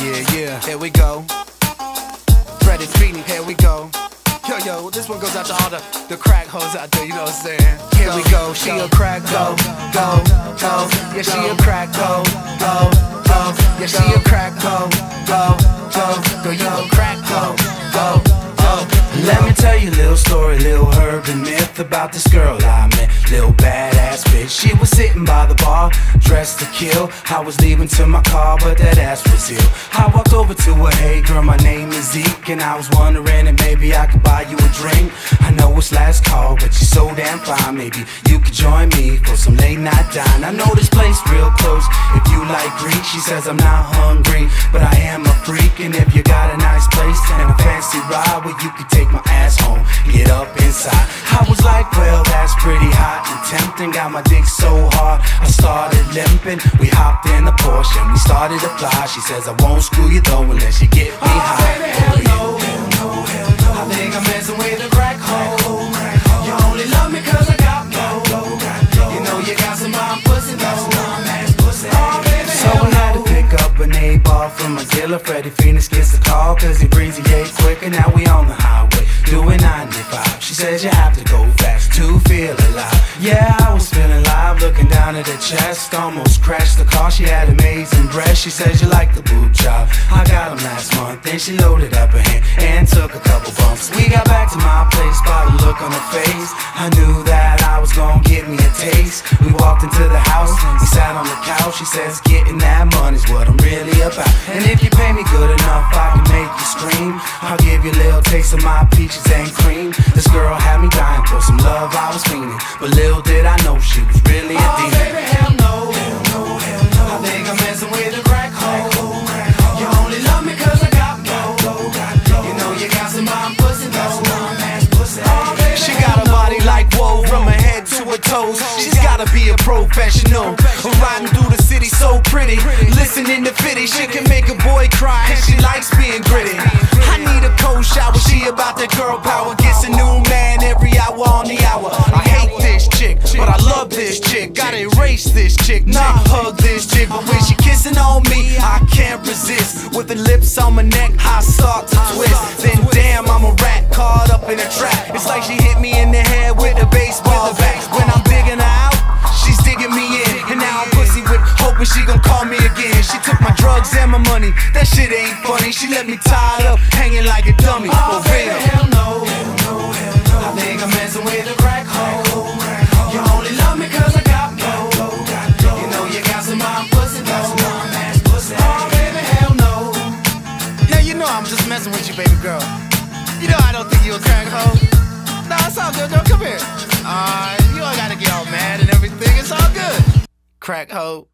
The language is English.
Yeah, yeah, here we go. Phreddy Fenix, here we go. Yo, yo, this one goes out to all the, the crack hoes out there, you know what I'm saying? Here we go, she a crack go, go, go. Yeah, she a crack go, go, go. Yeah, she a crack go, go, go. Girl, you a crack tell you a little story, little urban myth about this girl I met. Little badass bitch. She was sitting by the bar, dressed to kill. I was leaving to my car, but that ass was ill. I walked over to her, hey girl, my name is Zeke. And I was wondering if maybe I could buy you a drink. I know it's last call, but you're so damn fine. Maybe you could join me for some late night dine. I know this place real close. If you like Greek, she says I'm not hungry, but I am a freak. And if you fancy ride where you could take my ass home, get up inside. I was like, well, that's pretty hot and tempting. Got my dick so hard, I started limping. We hopped in the Porsche and we started to fly. She says, I won't screw you though unless you get me oh, high. baby, hell no, hell no, hell no. I think I'm messing with a ball from dealer. Phreddy Fenix gets the call cause he breezy eight quick and now we on the highway doing 95. She says you have to go fast to feel alive. Yeah, I was feeling live, looking down at her chest. Almost crashed the car, she had amazing breasts. She says you like the boob job. I got them last month, then she loaded up her hand and took a couple bumps. We got back to my place, by the look on her face. I knew that I was gonna get me a taste. We walked into the house, we sat on the couch. She says getting that money's scream. I'll give you a little taste of my peaches and cream. This girl had me dying for some love, I was fiending. But little did I know she was really a Oh, demon. baby, hell no. Hell no, hell no. I think I'm messing with a crack hoe. You only love me cause I got mo. You know you got some bomb pussy, though. pussy. Oh, baby, She got a body like whoa, from her head to her toes. She's gotta be a professional. Riding through the city so pretty. Listening to Fitty, she can make a boy cry, and she likes being gritty. Power. Gets a new man every hour on the hour. I hate this chick, but I love this chick. Gotta erase this chick, not hug this chick. But when she kissing on me, I can't resist. With the lips on my neck, I start to twist. That shit ain't funny. She let me tied up, hanging like a dummy. Oh, For real. hell no. I think I'm messing with a crack hoe. You only love me cause I got. You know you got some bomb pussy. Oh, baby, hell no. Now you know I'm just messing with you, baby girl. You know I don't think you a crack. No, it's all good, girl. Come here. Alright, you don't gotta get all mad and everything. It's all good. Crack hoe.